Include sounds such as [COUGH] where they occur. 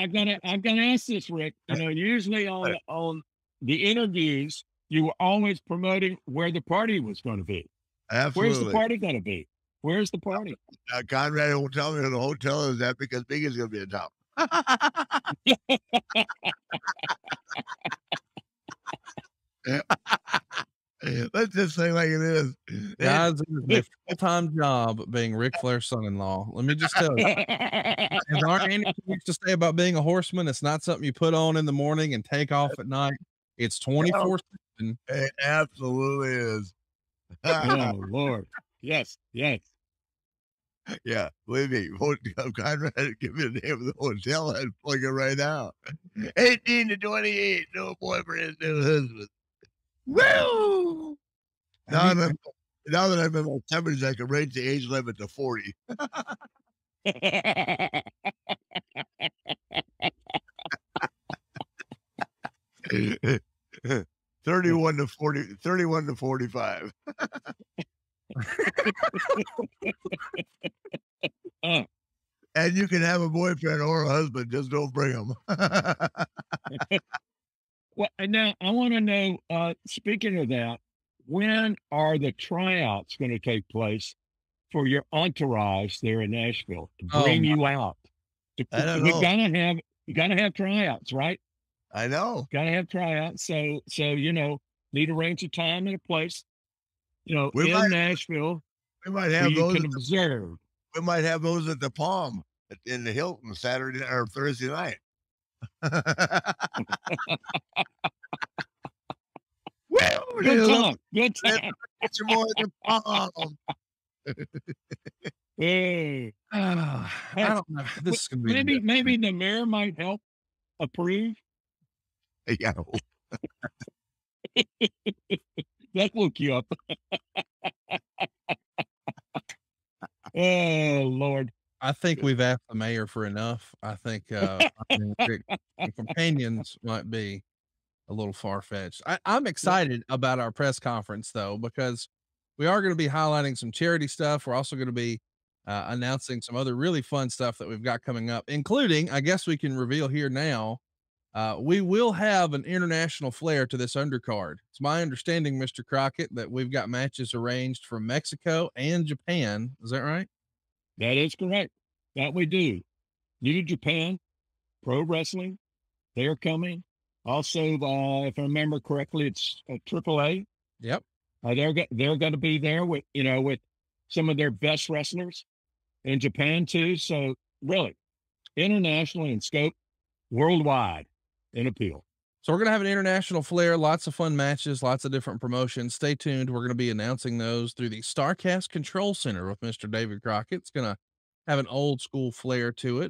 I'm gonna I'm gonna ask this, Ric. You know, usually [LAUGHS] on on the interviews, you were always promoting where the party was going to be. Absolutely. Where's the party going to be? Where's the party? Uh, Conrad won't tell me the hotel is at because Biggie's going to be in town. [LAUGHS] [LAUGHS] Let's just say like it is. Guys, it is a full time job being Ric [LAUGHS] Flair's son in law. Let me just tell you. There [LAUGHS] aren't any things to say about being a horseman. It's not something you put on in the morning and take off at night. It's 24 7. It absolutely is. oh [LAUGHS] Lord. Yes, yes. yeah, believe me. Hot- Conrad, give me the name of the hotel and plug it right now. 18 to 28, no boyfriend, no husband. Woo! Now, that [LAUGHS] now that I'm in my 70s, I can raise the age limit to 40. [LAUGHS] Thirty-one to forty, 31 to forty-five. [LAUGHS] And you can have a boyfriend or a husband, just don't bring them. Well, and now I want to know. Uh, speaking of that, when are the tryouts going to take place for your entourage there in Nashville to Oh, bring my- you out? To, I don't you know. gotta have you gotta have tryouts, right? I know. Gotta have tryouts. So so you know need a range of time and a place. You know, We in might- Nashville, We might have you those. can At the, observe. we might have those at the Palm in the Hilton Saturday or Thursday night. Woo! Good time. Good time. Get you more at the Palm. Hey, I don't know. This is going to be maybe maybe the mayor might help approve. Yeah. Oh. [LAUGHS] That woke you up. [LAUGHS] [LAUGHS] oh Lord. I think we've asked the mayor for enough. I think uh, I mean, [LAUGHS] Ric, the companions might be a little far fetched. I'm excited about our press conference though, because we are going to be highlighting some charity stuff. We're also going to be uh, announcing some other really fun stuff that we've got coming up, including, I guess we can reveal here now. Uh, we will have an international flair to this undercard. It's my understanding, Mr. Crockett, that we've got matches arranged from Mexico and Japan. Is that right? That is correct. That we do. New Japan Pro Wrestling. They're coming. Also, uh, if I remember correctly, it's uh, AAA. Yep. Uh, they're go- they're going to be there with you know with some of their best wrestlers in Japan too. So really, internationally in scope, worldwide in appeal. So we're gonna have an international flair, lots of fun matches, lots of different promotions. Stay tuned. We're gonna be announcing those through the Starrcast Control Center with Mr. David Crockett. It's gonna have an old school flair to it.